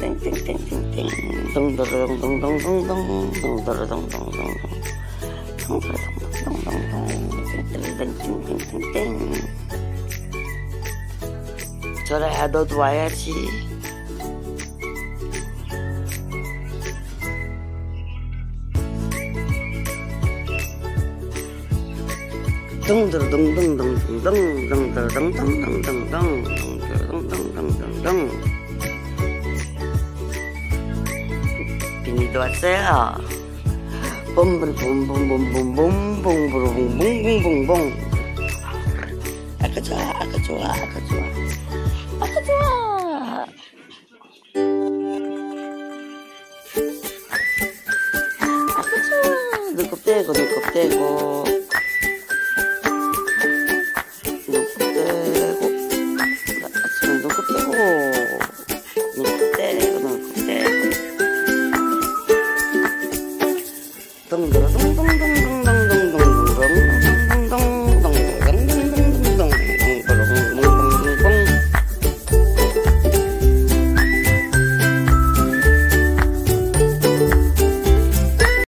ting ting ting ting ting dung dung dung dung dung dung dung dung dung dung dung dung dung dung dung dung dung dung cho ra hai đôi tuổi chị dung dung dung dung dung dung dung dung dung dung dung dung dung dung dung dung dung 비도 왔어요. 봄봄봄봄봄봄봄봄봄봄봄봄. 아까 좋아 아까 좋아 아까 좋아. 아까 좋아! 아까 좋아! 눈곱 떼고 눈곱 떼고. tung tung tung